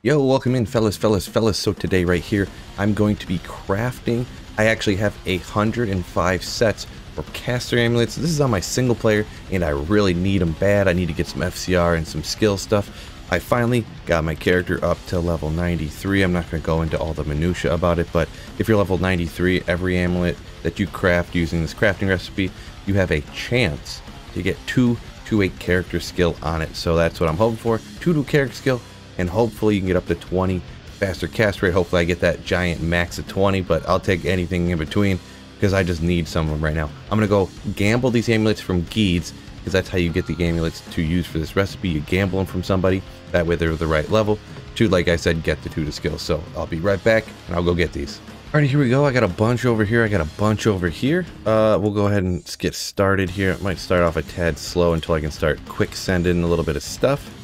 Yo, welcome in fellas, fellas, fellas. So today right here, I'm going to be crafting. I actually have 105 sets for caster amulets. This is on my single player and I really need them bad. I need to get some FCR and some skill stuff. I finally got my character up to level 93. I'm not going to go into all the minutia about it, but if you're level 93, every amulet that you craft using this crafting recipe, you have a chance to get two to a character skill on it. So that's what I'm hoping for. Two to character skill, and hopefully you can get up to 20 faster cast rate. Hopefully I get that giant max of 20, but I'll take anything in between because I just need some of them right now. I'm going to go gamble these amulets from Gheed's because that's how you get the amulets to use for this recipe. You gamble them from somebody, that way they're the right level to, like I said, get the two to skill. So I'll be right back and I'll go get these. All right, here we go. I got a bunch over here. I got a bunch over here. Uh, we'll go ahead and get started here. It might start off a tad slow until I can start quick sending a little bit of stuff.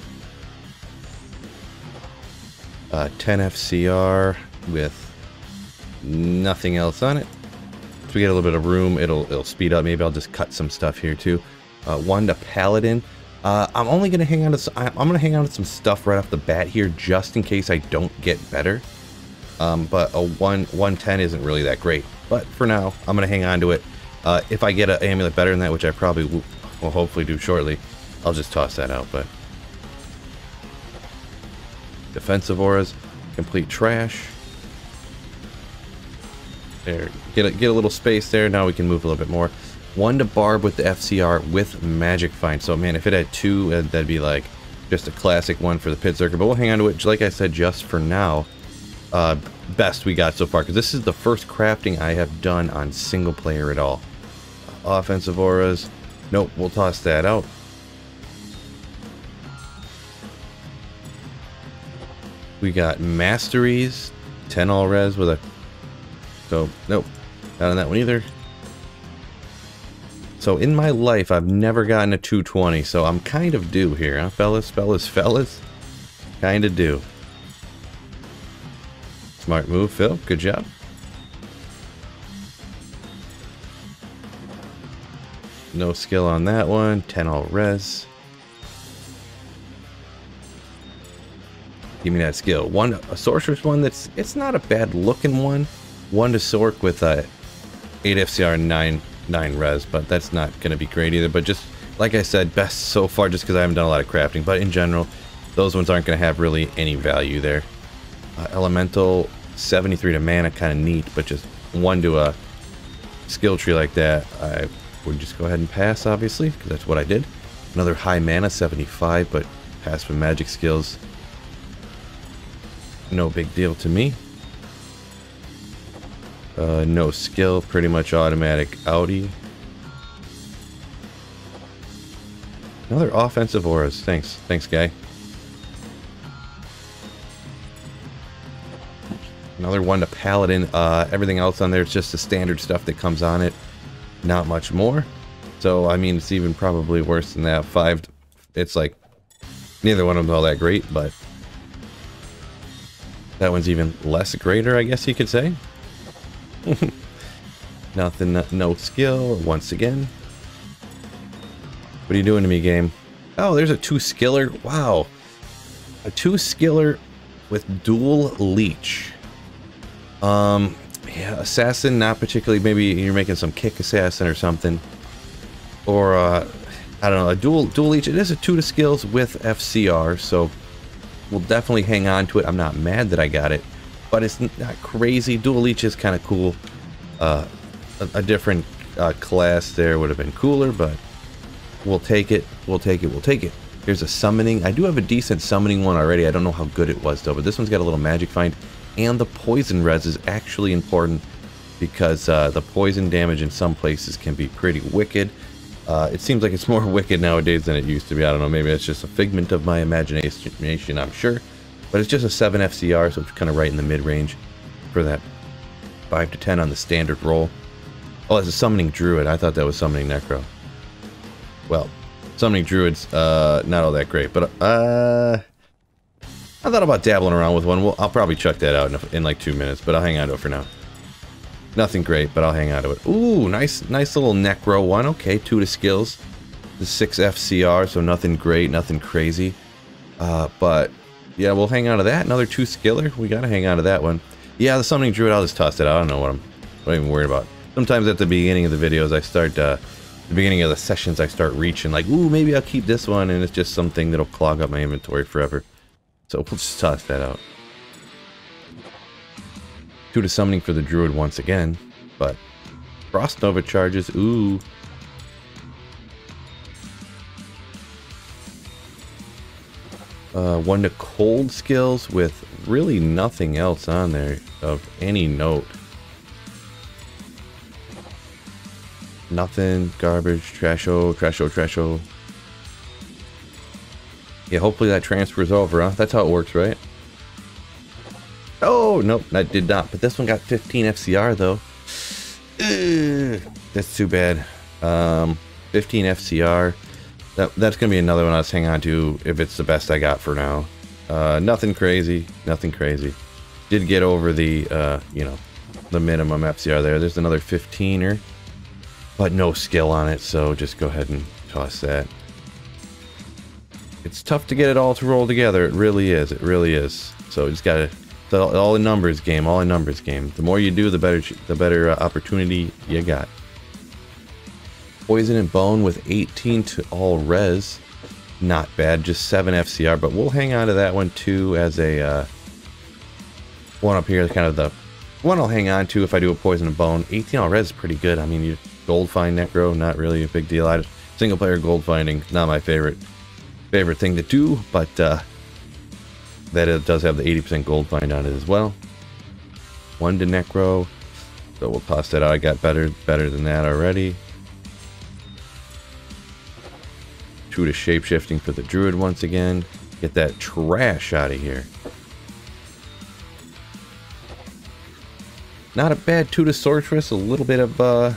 Uh, 10 FCR with nothing else on it. So we get a little bit of room. It'll it'll speed up. Maybe I'll just cut some stuff here too. Uh, one to Paladin. Uh, I'm only gonna hang on to I'm gonna hang on to some stuff right off the bat here just in case I don't get better. Um, but a one 110 isn't really that great. But for now, I'm gonna hang on to it. Uh, if I get an amulet better than that, which I probably will hopefully do shortly, I'll just toss that out. But defensive auras, complete trash. There, get a, get a little space there. Now we can move a little bit more. One to Barb with the FCR with Magic Find. So man, if it had two, uh, that'd be like just a classic one for the Pit Circuit. But we'll hang on to it, like I said, just for now. Uh, best we got so far, because this is the first crafting I have done on single player at all. Offensive auras. Nope, we'll toss that out. We got masteries, 10 all res with a so, nope. Not on that one either. So, in my life, I've never gotten a 220, so I'm kind of due here, huh, fellas, fellas, fellas? Kind of due. Smart move, Phil. Good job. No skill on that one. 10 all res. Give me that skill. One, a sorcerer's one that's, it's not a bad looking one one to Sorc with a uh, 8 FCR 9 9 res, but that's not going to be great either. But just like I said, best so far just because I haven't done a lot of crafting. But in general, those ones aren't going to have really any value there. Uh, elemental 73 to mana, kind of neat, but just one to a skill tree like that, I would just go ahead and pass, obviously, because that's what I did. Another high mana 75, but pass with magic skills. No big deal to me. Uh, no skill, pretty much automatic Audi. Another offensive auras. Thanks. Thanks, guy. Another one to Paladin. Uh, everything else on there is just the standard stuff that comes on it. Not much more. So, I mean, it's even probably worse than that. Five, it's like, neither one of them all that great, but that one's even less greater, I guess you could say. Nothing, no skill, once again. What are you doing to me, game? Oh, there's a two skiller. Wow. A two skiller with dual leech. Um, yeah, assassin, not particularly. Maybe you're making some kick assassin or something. Or, uh, I don't know, a dual, dual leech. It is a two to skills with FCR, so we'll definitely hang on to it. I'm not mad that I got it but it's not crazy. Dual Leech is kind of cool. Uh, a, a, different uh, class there would have been cooler, but we'll take it. We'll take it. We'll take it. Here's a summoning. I do have a decent summoning one already. I don't know how good it was though, but this one's got a little magic find. And the poison res is actually important because uh, the poison damage in some places can be pretty wicked. Uh, it seems like it's more wicked nowadays than it used to be. I don't know, maybe it's just a figment of my imagination, I'm sure. But it's just a 7 FCR, so it's kind of right in the mid-range for that 5 to 10 on the standard roll. Oh, it's a Summoning Druid. I thought that was Summoning Necro. Well, Summoning Druid's uh, not all that great, but uh, I thought about dabbling around with one. Well, I'll probably chuck that out in, in like two minutes, but I'll hang on to it for now. Nothing great, but I'll hang on to it. Ooh, nice, nice little Necro one. Okay, two to skills. The 6 FCR, so nothing great, nothing crazy. Uh, but yeah, we'll hang on to that. Another two skiller. We gotta hang on to that one. Yeah, the summoning druid, I'll just toss it out. I don't know what I'm, what I'm even worried about. Sometimes at the beginning of the videos, I start, uh, the beginning of the sessions, I start reaching like, ooh, maybe I'll keep this one, and it's just something that'll clog up my inventory forever. So we'll just toss that out. Two to summoning for the druid once again, but Frost Nova charges, ooh. Uh, one to cold skills with really nothing else on there of any note. Nothing, garbage, trasho, trasho, trasho. Yeah, hopefully that transfers over, huh? That's how it works, right? Oh, nope, that did not. But this one got 15 FCR, though. Ugh, that's too bad. Um, 15 FCR. That, that's going to be another one I was hang on to if it's the best I got for now. Uh, nothing crazy. Nothing crazy. Did get over the, uh, you know, the minimum FCR there. There's another 15er. But no skill on it, so just go ahead and toss that. It's tough to get it all to roll together. It really is. It really is. So just gotta it's all, in numbers game. All in numbers game. The more you do, the better the better uh, opportunity you got. Poison and Bone with 18 to all res. Not bad, just 7 FCR, but we'll hang on to that one too as a uh, one up here, kind of the one I'll hang on to if I do a Poison and Bone. 18 all res is pretty good. I mean, you gold find necro, not really a big deal. I, single player gold finding, not my favorite favorite thing to do, but uh, that it does have the 80% gold find on it as well. One to necro, so we'll toss that out. I got better better than that already. Two to shapeshifting for the druid once again. Get that trash out of here. Not a bad two to sorceress. A little bit of uh, a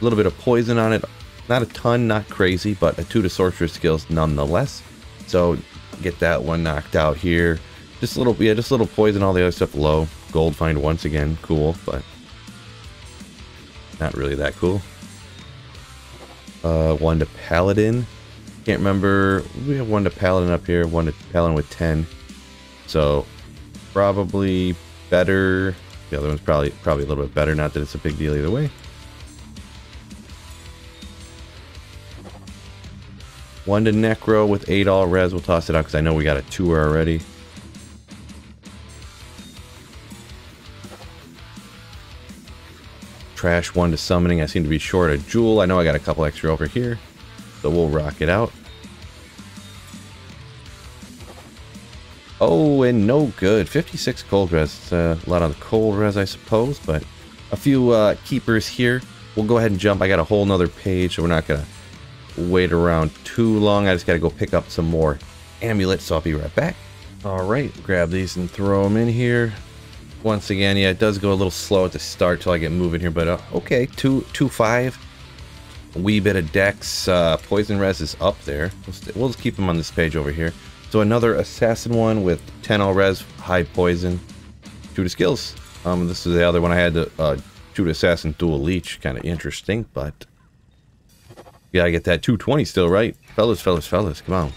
little bit of poison on it. Not a ton, not crazy, but a two to sorceress skills nonetheless. So get that one knocked out here. Just a little, yeah, just a little poison. All the other stuff low. Gold find once again, cool, but not really that cool. Uh, one to paladin. Can't remember. We have one to Paladin up here, one to Paladin with 10. So, probably better. The other one's probably probably a little bit better. Not that it's a big deal either way. One to Necro with 8 all res. We'll toss it out because I know we got a tour already. Trash one to summoning. I seem to be short a jewel. I know I got a couple extra over here. So we'll rock it out. Oh, and no good. 56 cold res. Uh, a lot of the cold res, I suppose, but a few uh, keepers here. We'll go ahead and jump. I got a whole nother page, so we're not going to wait around too long. I just got to go pick up some more amulets, so I'll be right back. All right, grab these and throw them in here. Once again, yeah, it does go a little slow at the start till I get moving here, but uh, okay, two, two, five a wee bit of dex. Uh, poison res is up there. We'll, we'll, just keep them on this page over here. So another assassin one with 10 all res, high poison, two to skills. Um, this is the other one I had to uh, shoot assassin dual leech. Kind of interesting, but you gotta get that 220 still, right? Fellas, fellas, fellas, come on.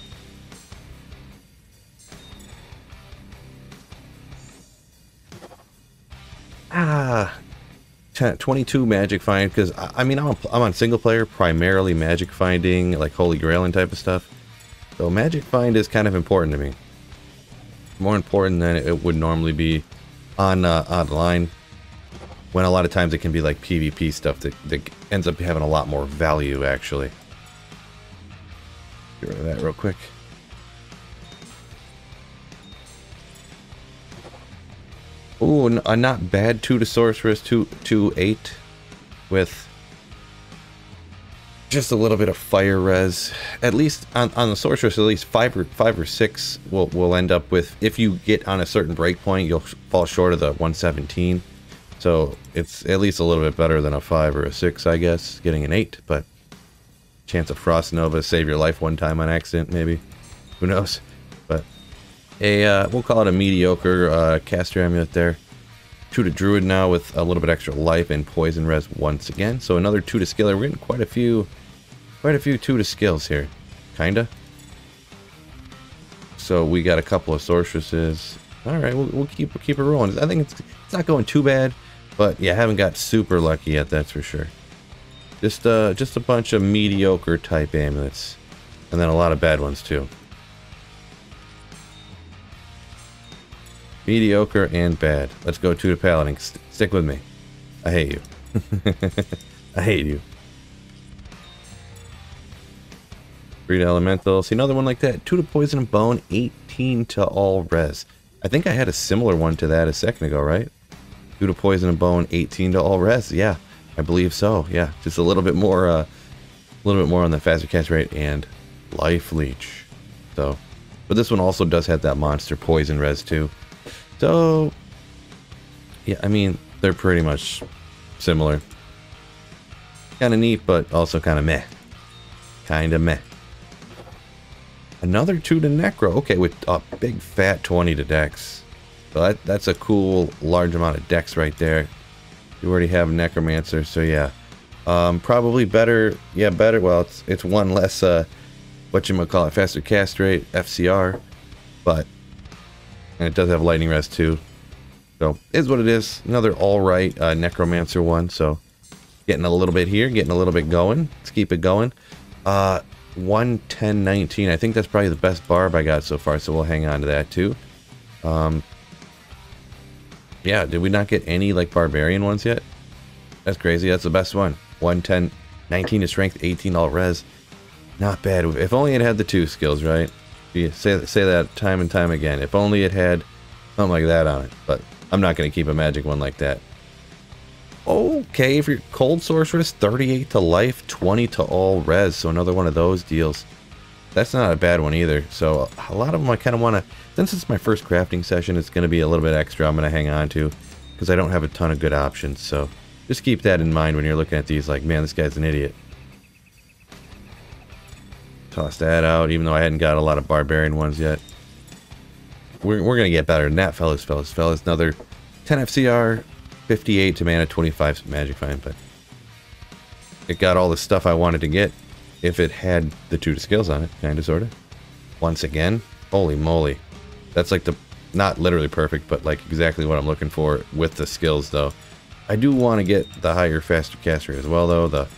10, 22 magic find because I, I, mean I'm, a, I'm on single player primarily magic finding like holy grail and type of stuff. So magic find is kind of important to me. More important than it would normally be on uh, online when a lot of times it can be like PvP stuff that, that ends up having a lot more value actually. Get rid of that real quick Ooh, a uh, not bad 2 to Sorceress, 2 to 8 with just a little bit of fire res. At least on, on the Sorceress, at least 5 or, five or 6 will will end up with, if you get on a certain breakpoint, you'll fall short of the 117. So it's at least a little bit better than a 5 or a 6, I guess, getting an 8, but chance of Frost Nova save your life one time on accident, maybe. Who knows? A uh, we'll call it a mediocre uh, caster amulet there. Two to druid now with a little bit extra life and poison res once again. So another two to skill. We're getting quite a few, quite a few two to skills here, kinda. So we got a couple of sorceresses. All right, we'll, we'll keep we'll keep it rolling. I think it's it's not going too bad, but yeah, I haven't got super lucky yet. That's for sure. Just uh, just a bunch of mediocre type amulets, and then a lot of bad ones too. Mediocre and bad. Let's go to the paladin. St stick with me. I hate you. I hate you. Breed Elemental. See another one like that. 2 to Poison and Bone, 18 to all res. I think I had a similar one to that a second ago, right? 2 to Poison and Bone, 18 to all res. Yeah, I believe so. Yeah, just a little bit more, uh, a little bit more on the faster cast rate and life leech. So, but this one also does have that monster poison res too. So, yeah, I mean, they're pretty much similar. Kind of neat, but also kind of meh. Kind of meh. Another 2 to Necro. Okay, with a big fat 20 to Dex. So that, that's a cool large amount of Dex right there. You already have Necromancer, so yeah. Um, probably better, yeah, better. Well, it's it's one less, uh, what you might call it, faster cast rate, FCR, but and it does have lightning res too. So is what it is. Another all right uh, Necromancer one. So getting a little bit here, getting a little bit going. Let's keep it going. Uh, 110.19. I think that's probably the best barb I got so far. So we'll hang on to that too. Um, yeah, did we not get any like barbarian ones yet? That's crazy. That's the best one. 110, 19 to strength, 18 all res. Not bad. If only it had the two skills, right? You say say that time and time again. If only it had something like that on it. But I'm not going to keep a magic one like that. Okay, if you're cold sorceress, 38 to life, 20 to all res. So another one of those deals. That's not a bad one either. So a lot of them I kind of want to since it's my first crafting session, it's going to be a little bit extra I'm going to hang on to because I don't have a ton of good options. So just keep that in mind when you're looking at these like, man, this guy's an idiot. Toss that out, even though I hadn't got a lot of barbarian ones yet. We're, we're going to get better than that, fellas, fellas, fellas. Another 10 FCR, 58 to mana, 25 magic find, but it got all the stuff I wanted to get if it had the two skills on it, kind of, sort of. Once again, holy moly. That's like the, not literally perfect, but like exactly what I'm looking for with the skills though. I do want to get the higher, faster caster as well though. The,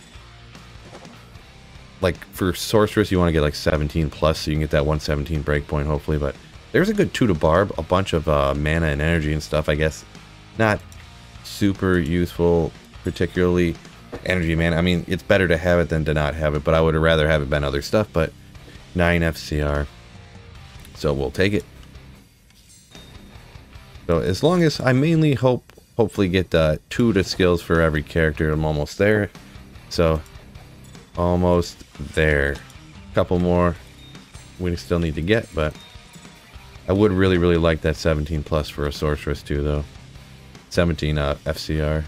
like for sorceress, you want to get like 17 plus so you can get that 117 breakpoint hopefully, but there's a good 2 to barb, a bunch of uh, mana and energy and stuff, I guess. Not super useful, particularly energy man. I mean, it's better to have it than to not have it, but I would rather have it been other stuff, but 9 FCR. So we'll take it. So as long as I mainly hope, hopefully get uh, two to skills for every character, I'm almost there. So almost there. A couple more we still need to get, but I would really, really like that 17 plus for a sorceress too, though. 17 uh, FCR.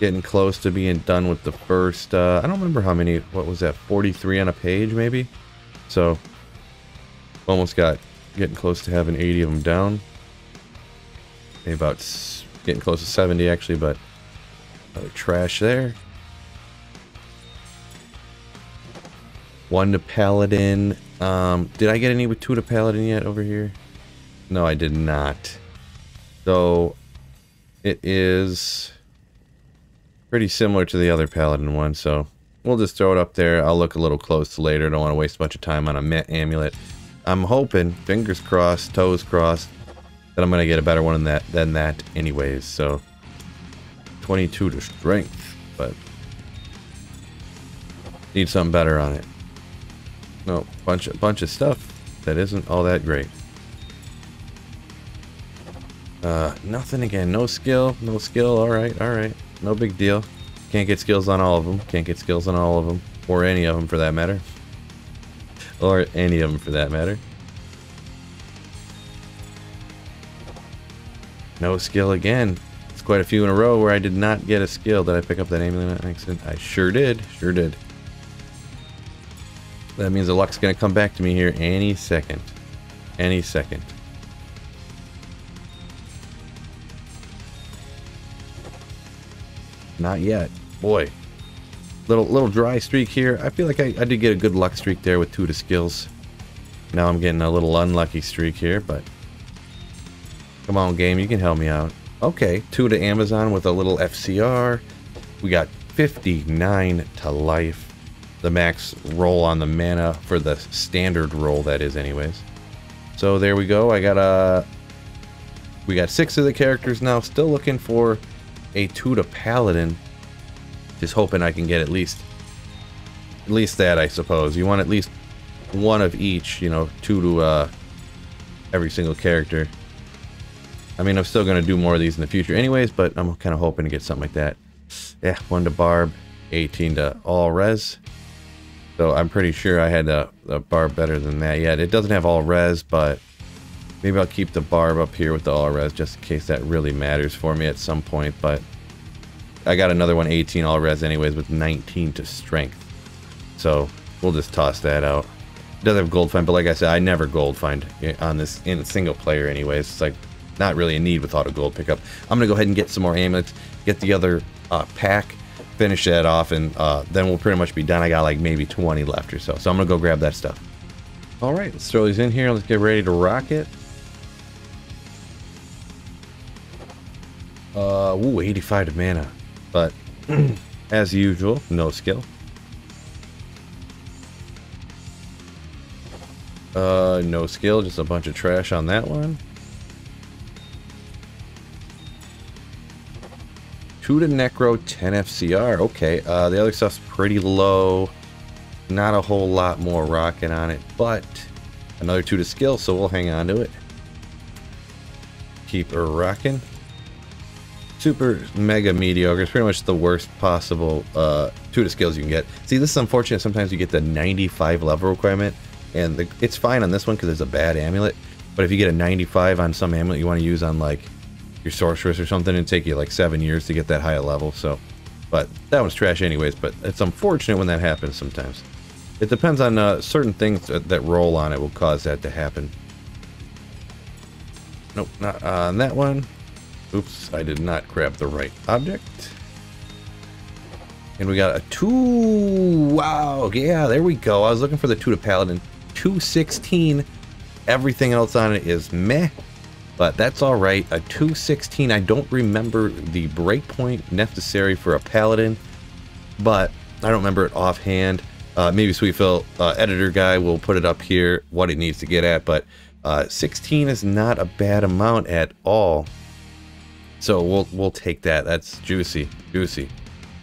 Getting close to being done with the first, uh, I don't remember how many, what was that, 43 on a page maybe? So Almost got getting close to having 80 of them down. Maybe about getting close to 70 actually, but other trash there. One to Paladin. Um, did I get any with two to Paladin yet over here? No, I did not. So it is pretty similar to the other Paladin one, so we'll just throw it up there. I'll look a little close later. Don't want to waste a bunch of time on a Met amulet. I'm hoping, fingers crossed, toes crossed, that I'm going to get a better one than that, than that anyways. So 22 to strength, but need something better on it. No, bunch of bunch of stuff that isn't all that great. Uh, nothing again. No skill. No skill. All right. All right. No big deal. Can't get skills on all of them. Can't get skills on all of them. Or any of them for that matter. Or any of them for that matter. No skill again. Quite a few in a row where I did not get a skill. Did I pick up that amulet accident? I sure did. Sure did. That means the luck's going to come back to me here any second. Any second. Not yet. Boy. Little little dry streak here. I feel like I, I did get a good luck streak there with two to skills. Now I'm getting a little unlucky streak here, but... Come on, game, you can help me out. Okay, two to Amazon with a little FCR. We got 59 to life. The max roll on the mana for the standard roll, that is anyways. So there we go. I got a... We got six of the characters now. Still looking for a two to Paladin. Just hoping I can get at least... At least that, I suppose. You want at least one of each, you know, two to uh, every single character. I mean, I'm still going to do more of these in the future anyways, but I'm kind of hoping to get something like that. Yeah, one to Barb, 18 to all res. So I'm pretty sure I had a, a Barb better than that. yet. it doesn't have all res, but maybe I'll keep the Barb up here with the all res just in case that really matters for me at some point. But I got another one 18 all res anyways with 19 to strength. So we'll just toss that out. It does have gold find, but like I said, I never gold find eh, on this in single player anyways. It's like not really a need with auto gold pickup. I'm gonna go ahead and get some more amulets, get the other uh, pack, finish that off, and uh, then we'll pretty much be done. I got like maybe 20 left or so, so I'm gonna go grab that stuff. All right, let's throw these in here. Let's get ready to rock it. Uh, ooh, 85 to mana, but as usual, no skill. Uh, no skill, just a bunch of trash on that one. To Necro, 10 FCR. Okay, uh, the other stuff's pretty low. Not a whole lot more rocket on it, but another two to skill, so we'll hang on to it. Keep her rocking. Super mega mediocre. It's pretty much the worst possible uh, two to skills you can get. See, this is unfortunate. Sometimes you get the 95 level requirement and the, it's fine on this one because it's a bad amulet. But if you get a 95 on some amulet you want to use on like your sorceress or something, it'd take you like seven years to get that high a level. So, but that one's trash anyways. But it's unfortunate when that happens sometimes. It depends on uh, certain things that, that roll on it will cause that to happen. Nope, not on that one. Oops, I did not grab the right object. And we got a two. Wow, yeah, there we go. I was looking for the two to paladin. 216. Everything else on it is meh, but that's all right. A 216, I don't remember the breakpoint necessary for a paladin, but I don't remember it offhand. Uh, maybe Sweet Phil, uh, editor guy, will put it up here, what it needs to get at, but uh, 16 is not a bad amount at all. So we'll we'll take that. That's juicy, juicy.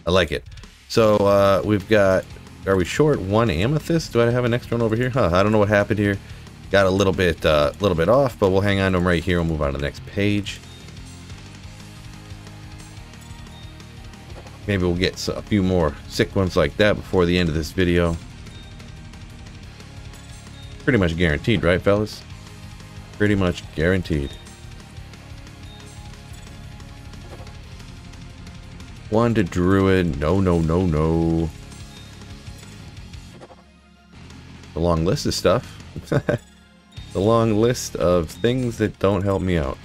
I like it. So uh, we've got are we short one amethyst? Do I have an extra one over here? Huh, I don't know what happened here. Got a little bit, uh, little bit off, but we'll hang on to them right here. We'll move on to the next page. Maybe we'll get a few more sick ones like that before the end of this video. Pretty much guaranteed, right, fellas? Pretty much guaranteed. One to Druid. No, no, no, no. The long list of stuff. the long list of things that don't help me out.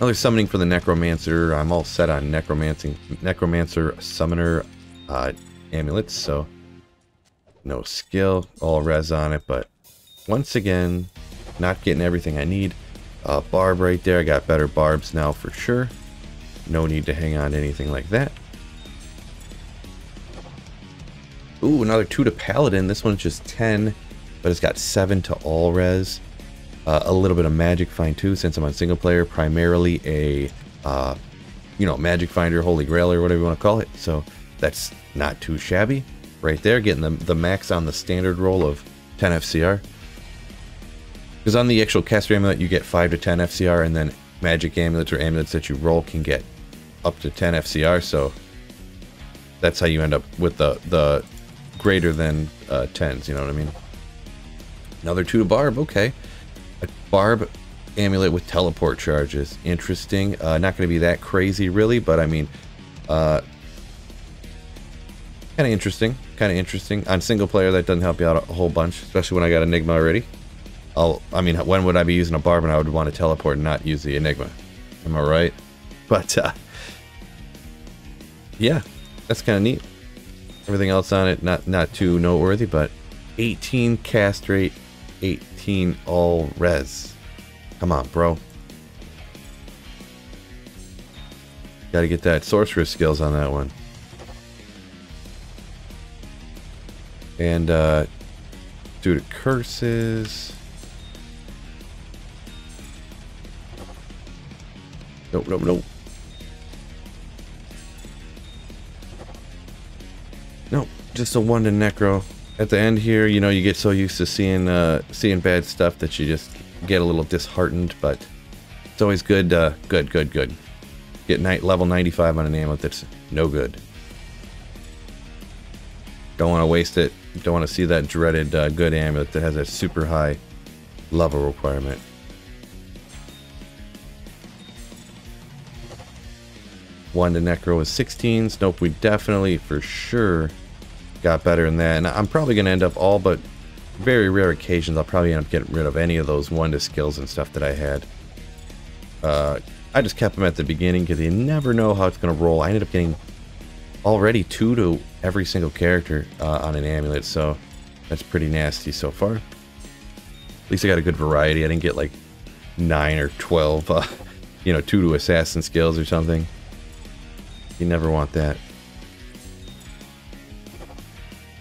Another summoning for the Necromancer. I'm all set on Necromancing, Necromancer Summoner uh, amulets, so no skill, all res on it, but once again, not getting everything I need. Uh, barb right there, I got better barbs now for sure. No need to hang on to anything like that. Ooh, another 2 to Paladin. This one's just 10, but it's got 7 to all res. Uh, a little bit of Magic Find too, since I'm on single player. Primarily a, uh, you know, Magic Finder, Holy Grail, or whatever you want to call it. So that's not too shabby. Right there, getting the, the max on the standard roll of 10 FCR. Because on the actual caster amulet, you get 5 to 10 FCR, and then magic amulets or amulets that you roll can get up to 10 FCR. So that's how you end up with the, the greater than uh, 10s, you know what I mean? Another two to Barb, okay. A Barb amulet with teleport charges. Interesting. Uh, not going to be that crazy, really, but I mean, uh, kind of interesting. Kind of interesting. On single player, that doesn't help you out a whole bunch, especially when I got Enigma already. I'll, I mean, when would I be using a Barb and I would want to teleport and not use the Enigma? Am I right? But, uh, yeah, that's kind of neat. Everything else on it, not not too noteworthy, but 18 cast rate, 18 all res. Come on, bro. Got to get that sorceress skills on that one. And uh, due to curses. Nope, nope, nope. Nope, just a one to necro. At the end here, you know, you get so used to seeing uh, seeing bad stuff that you just get a little disheartened, but it's always good, uh, good, good, good. Get night level 95 on an amulet that's no good. Don't want to waste it. Don't want to see that dreaded uh, good amulet that has a super high level requirement. One to Necro is 16s. Nope, we definitely, for sure, got better than that. And I'm probably going to end up all but very rare occasions, I'll probably end up getting rid of any of those one to skills and stuff that I had. Uh, I just kept them at the beginning because you never know how it's going to roll. I ended up getting already two to every single character uh, on an amulet, so that's pretty nasty so far. At least I got a good variety. I didn't get like 9 or 12, uh, you know, 2 to assassin skills or something. You never want that.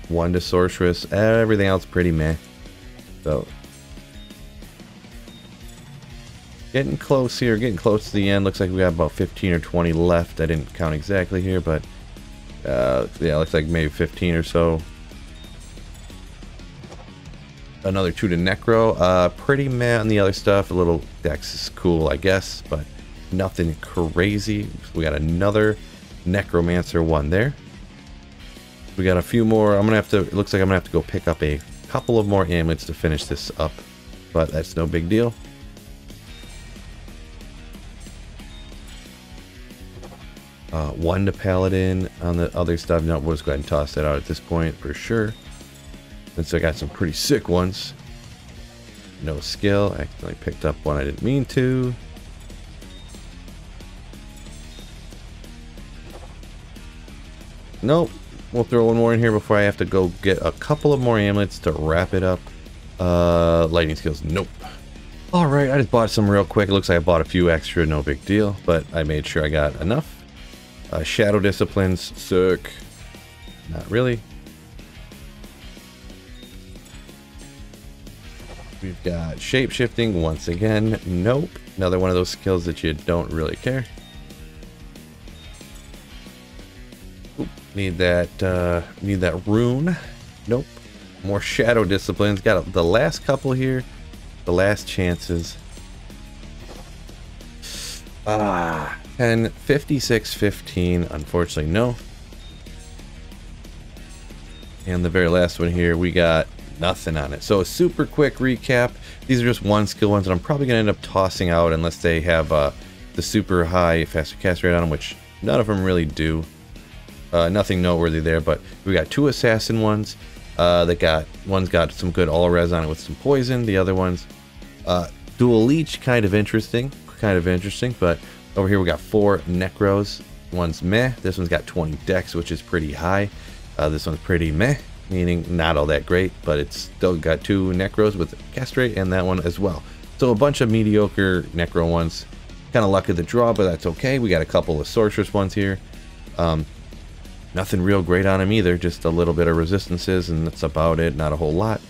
1 to sorceress. Everything else pretty meh. So, getting close here, getting close to the end. Looks like we got about 15 or 20 left. I didn't count exactly here, but uh, yeah, looks like maybe 15 or so. Another two to Necro. Uh, pretty meh on the other stuff. A little Dex is cool, I guess, but nothing crazy. We got another Necromancer one there. We got a few more. I'm gonna have to. It looks like I'm gonna have to go pick up a couple of more amulets to finish this up, but that's no big deal. Uh, one to Paladin on the other stuff. No, we'll just go ahead and toss that out at this point for sure. Since I got some pretty sick ones. No skill. I accidentally picked up one I didn't mean to. Nope. We'll throw one more in here before I have to go get a couple of more amulets to wrap it up. Uh, lightning skills. Nope. Alright, I just bought some real quick. It looks like I bought a few extra. No big deal. But I made sure I got enough. Uh, shadow disciplines, sick. Not really. We've got shape shifting once again. Nope. Another one of those skills that you don't really care. Need that. Uh, need that rune. Nope. More shadow disciplines. Got the last couple here. The last chances. Ah. 10, 56, 15. Unfortunately, no. And the very last one here, we got nothing on it. So a super quick recap. These are just one skill ones that I'm probably going to end up tossing out unless they have uh, the super high faster cast rate on them, which none of them really do. Uh, nothing noteworthy there, but we got two assassin ones uh, that got, one's got some good all res on it with some poison. The other one's uh, dual leech, kind of interesting, kind of interesting, but over here we got four Necros. One's meh. This one's got 20 dex, which is pretty high. Uh, this one's pretty meh, meaning not all that great, but it's still got two Necros with cast rate and that one as well. So a bunch of mediocre Necro ones. Kind of luck of the draw, but that's okay. We got a couple of Sorceress ones here. Um, nothing real great on him either, just a little bit of resistances, and that's about it. Not a whole lot.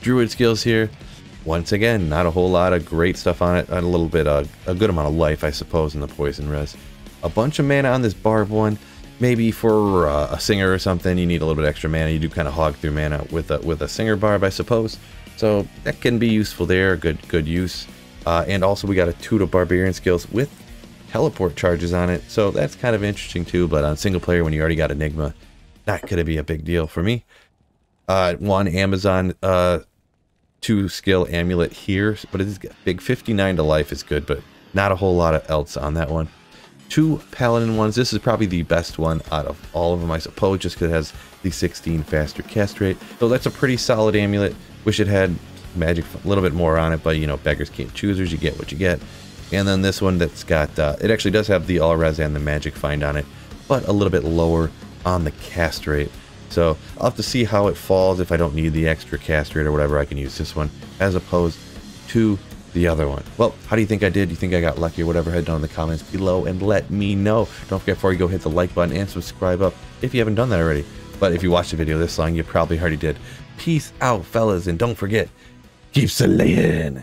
Druid skills here. Once again, not a whole lot of great stuff on it. A little bit, uh, a good amount of life, I suppose, in the poison res. A bunch of mana on this barb one. Maybe for uh, a singer or something, you need a little bit extra mana. You do kind of hog through mana with a, with a singer barb, I suppose. So that can be useful there. Good good use. Uh, and also we got a two to barbarian skills with teleport charges on it. So that's kind of interesting too. But on single player, when you already got Enigma, not going to be a big deal for me. Uh, one Amazon uh, two skill amulet here, but it is big 59 to life is good, but not a whole lot of else on that one. Two paladin ones. This is probably the best one out of all of them, I suppose, just because it has the 16 faster cast rate. So that's a pretty solid amulet. Wish it had magic a little bit more on it, but you know, beggars can't choosers. You get what you get. And then this one that's got, uh, it actually does have the all res and the magic find on it, but a little bit lower on the cast rate. So I'll have to see how it falls if I don't need the extra cast rate or whatever. I can use this one as opposed to the other one. Well, how do you think I did? Do you think I got lucky or whatever? Head down in the comments below and let me know. Don't forget before you go hit the like button and subscribe up if you haven't done that already. But if you watched the video this long, you probably already did. Peace out, fellas, and don't forget, keep slaying.